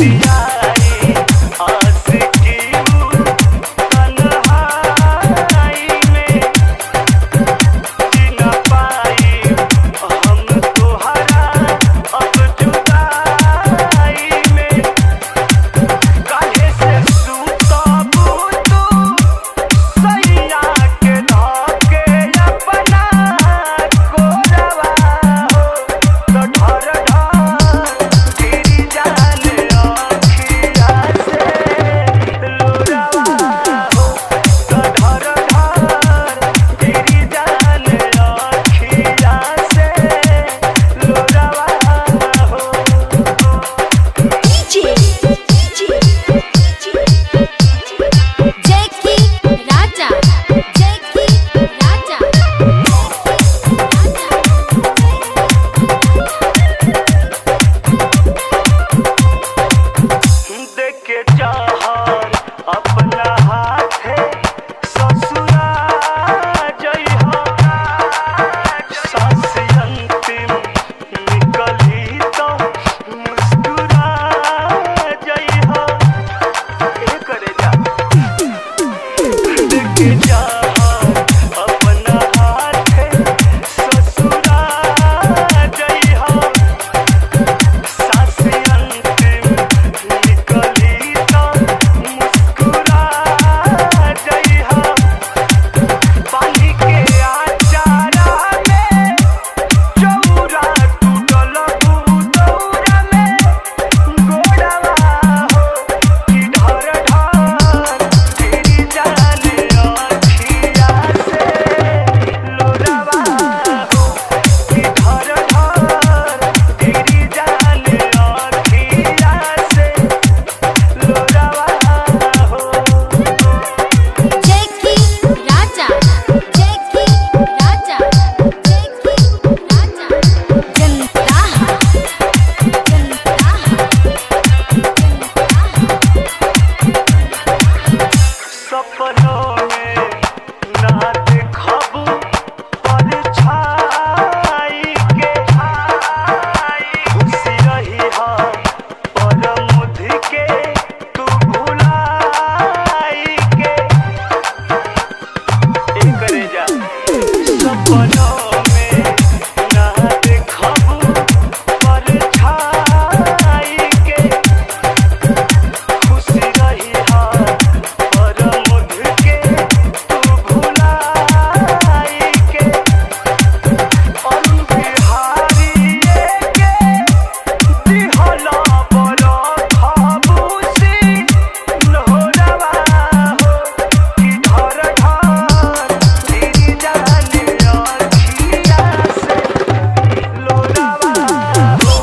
me.